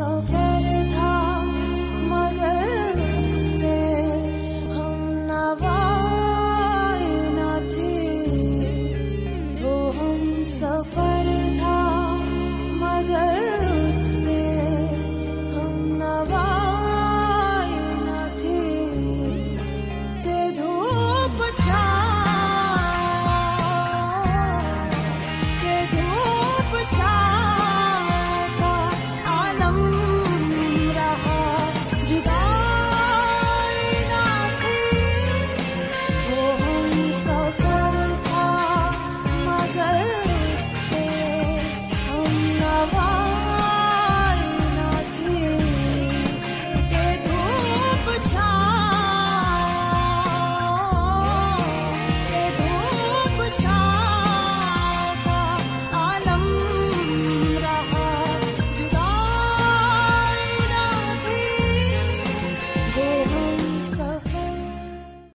okay.